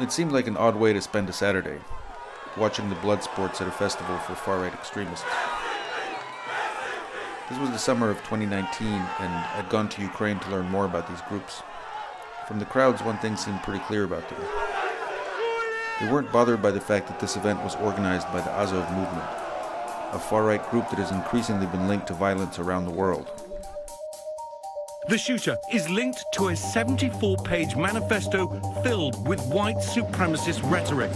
It seemed like an odd way to spend a Saturday, watching the blood sports at a festival for far right extremists. This was the summer of 2019, and I'd gone to Ukraine to learn more about these groups. From the crowds, one thing seemed pretty clear about them. They weren't bothered by the fact that this event was organized by the Azov movement, a far right group that has increasingly been linked to violence around the world. The shooter is linked to a 74 page manifesto filled with white supremacist rhetoric.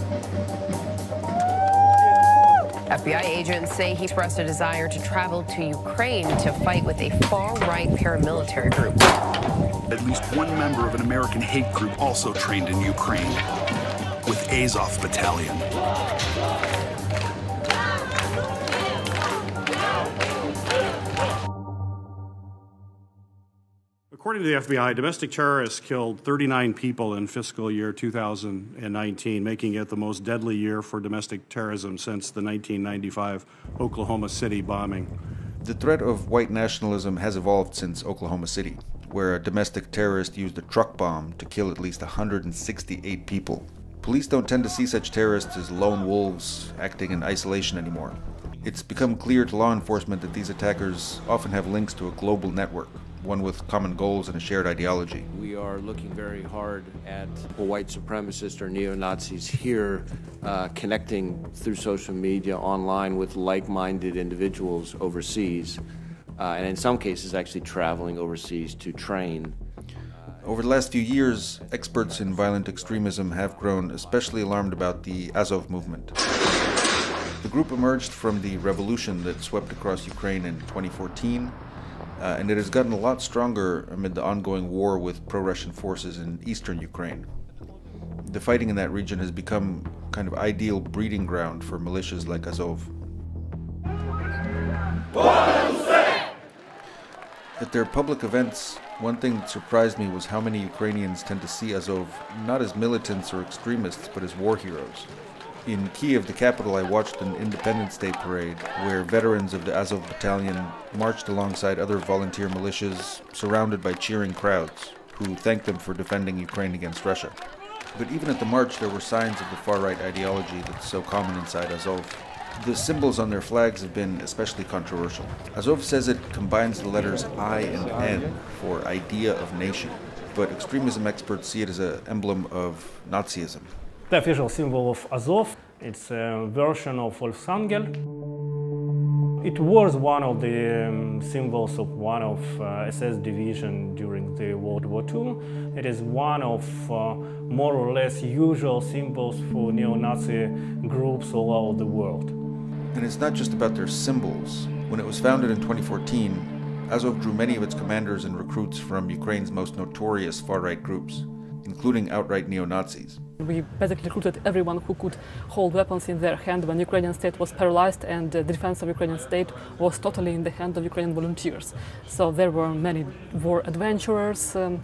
FBI agents say he expressed a desire to travel to Ukraine to fight with a far right paramilitary group. At least one member of an American hate group also trained in Ukraine with Azov Battalion. According to the FBI, domestic terrorists killed 39 people in fiscal year 2019, making it the most deadly year for domestic terrorism since the 1995 Oklahoma City bombing. The threat of white nationalism has evolved since Oklahoma City, where a domestic terrorist used a truck bomb to kill at least 168 people. Police don't tend to see such terrorists as lone wolves acting in isolation anymore. It's become clear to law enforcement that these attackers often have links to a global network, one with common goals and a shared ideology. We are looking very hard at white supremacists or neo Nazis here, uh, connecting through social media online with like minded individuals overseas, uh, and in some cases, actually traveling overseas to train. Over the last few years, experts in violent extremism have grown especially alarmed about the Azov movement. The group emerged from the revolution that swept across Ukraine in 2014 uh, and it has gotten a lot stronger amid the ongoing war with pro Russian forces in eastern Ukraine. The fighting in that region has become kind of ideal breeding ground for militias like Azov. At their public events, one thing that surprised me was how many Ukrainians tend to see Azov not as militants or extremists, but as war heroes. In Kiev, the capital, I watched an Independence Day parade where veterans of the Azov battalion marched alongside other volunteer militias, surrounded by cheering crowds, who thanked them for defending Ukraine against Russia. But even at the march, there were signs of the far right ideology that's so common inside Azov. The symbols on their flags have been especially controversial. Azov says it combines the letters I and N for idea of nation, but extremism experts see it as an emblem of Nazism. The official symbol of Azov, it's a version of Wolfsangel. It was one of the um, symbols of one of uh, SS division during the World War II. It is one of uh, more or less usual symbols for neo-Nazi groups all over the world. And it's not just about their symbols. When it was founded in 2014, Azov drew many of its commanders and recruits from Ukraine's most notorious far-right groups, including outright neo-Nazis. We basically recruited everyone who could hold weapons in their hand when Ukrainian state was paralyzed and the defense of Ukrainian state was totally in the hand of Ukrainian volunteers. So there were many war adventurers, um,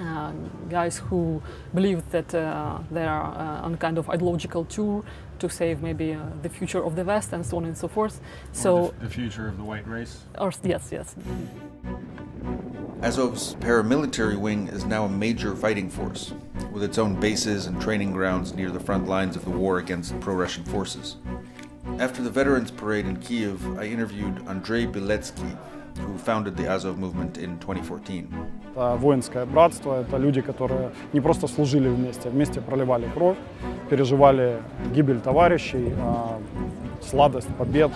uh, guys who believed that uh, they are uh, on kind of ideological tour to save maybe uh, the future of the West and so on and so forth. So the, the, future of the white race. Or yes, yes. Azov's paramilitary wing is now a major fighting force, with its own bases and training grounds near the front lines of the war against pro Russian forces. After the Veterans Parade in Kiev, I interviewed Andrei Beletsky, who founded the Azov movement in 2014. Это воинское братство, это люди, которые не просто служили вместе, вместе проливали кровь, переживали гибель товарищей, сладость побед,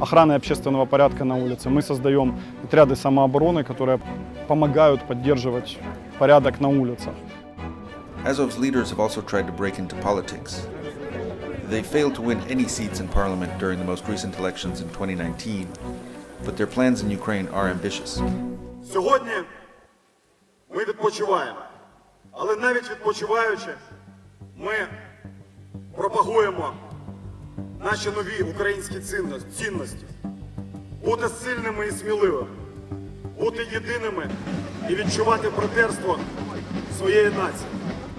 охраны общественного порядка на улице. Мы создаем отряды самообороны, которые помогают поддерживать порядок на улицах. Azov's leaders have also tried to break into politics. They failed to win any seats in parliament during the most recent elections in 2019, but their plans in Ukraine are ambitious. Сьогодні ми відпочиваємо, але навіть відпочиваючи, ми пропагуємо наші нові українські цінності, бути сильними і сміливими, бути єдиними і відчувати братерство своєї нації.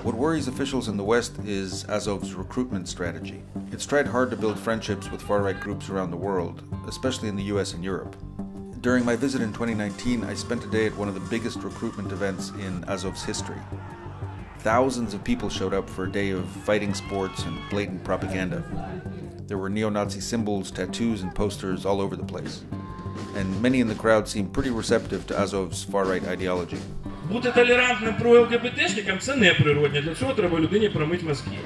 What worries officials in the West is Azov's recruitment strategy. It's tried hard to build friendships with far right groups around the world, especially in the US and Europe. During my visit in 2019, I spent a day at one of the biggest recruitment events in Azov's history. Thousands of people showed up for a day of fighting sports and blatant propaganda. There were neo Nazi symbols, tattoos, and posters all over the place. And many in the crowd seemed pretty receptive to Azov's far right ideology. Бути толерантним про ЛГБТшникам це неприродне. Для цього треба людині промити мозки.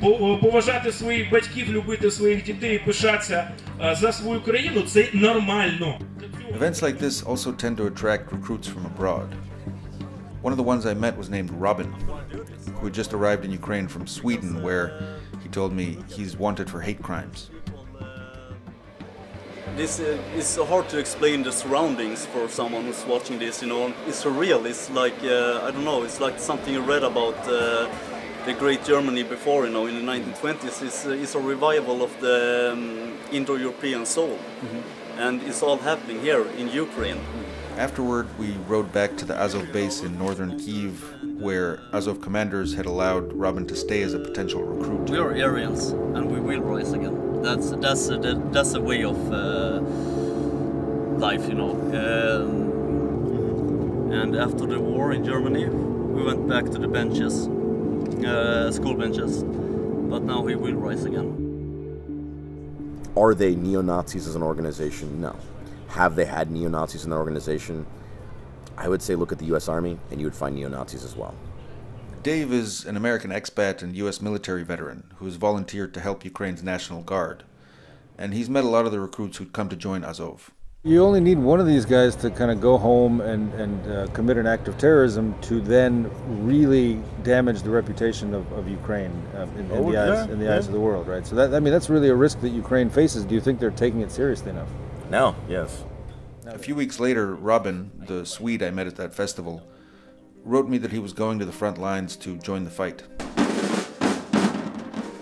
По- Поважати своїх батьків, любити своїх дітей, пишатися е, за свою країну це нормально. Events like this also tend to attract recruits from abroad. One of the ones I met was named Robin, who had just arrived in Ukraine from Sweden, where he told me he's wanted for hate crimes. This uh, is hard to explain the surroundings for someone who's watching this. You know, it's surreal. It's like uh, I don't know. It's like something you read about uh, the great Germany before. You know, in the 1920s. It's, uh, it's a revival of the um, Indo-European soul, and it's all happening here in Ukraine. Afterward, we rode back to the Azov base in northern Kiev, where Azov commanders had allowed Robin to stay as a potential recruit. We are Aryans, and we will rise again. That's that's the, that's a way of uh, life, you know. Um, and after the war in Germany, we went back to the benches, uh, school benches. But now we will rise again. Are they neo Nazis as an organization? No. Have they had neo Nazis in their organization? I would say look at the U.S. Army, and you would find neo Nazis as well. Dave is an American expat and U.S. military veteran who has volunteered to help Ukraine's National Guard. And he's met a lot of the recruits who'd come to join Azov. You only need one of these guys to kind of go home and, and uh, commit an act of terrorism to then really damage the reputation of, of Ukraine uh, in, in Oh, the eyes in the yeah. eyes of the world, right? So that I mean that's really a risk that Ukraine faces. Do you think they're taking it seriously enough? No. Yes. A few weeks later, Robin, the Swede I met at that festival, wrote me that he was going to the front lines to join the fight.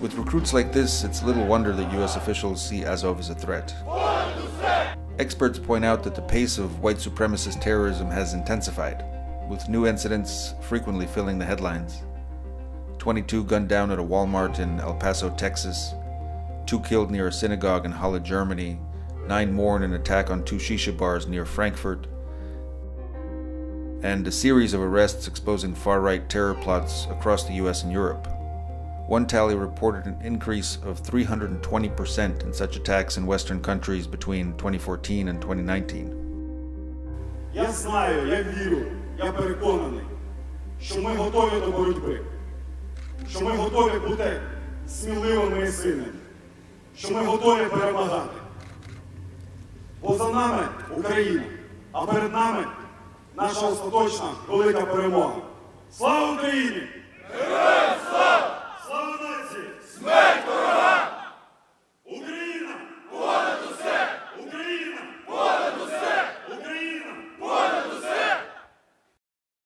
With recruits like this, it's little wonder that US officials see Azov as a threat. Experts point out that the pace of white supremacist terrorism has intensified, with new incidents frequently filling the headlines. 22 gunned down at a Walmart in El Paso, Texas, two killed near a synagogue in Halle, Germany, nine more in an attack on two shisha bars near Frankfurt, and a series of arrests exposing far right terror plots across the US and Europe. One tally reported an increase of 320% in such attacks in Western countries between 2014 and 2019. Я знаю, я вірю, я переконаний, що ми готові до боротьби, що ми готові бути сміливими і сильними, що ми готові перемагати. Бо за нами Україна, а перед нами наша остаточна велика перемога. Слава Україні!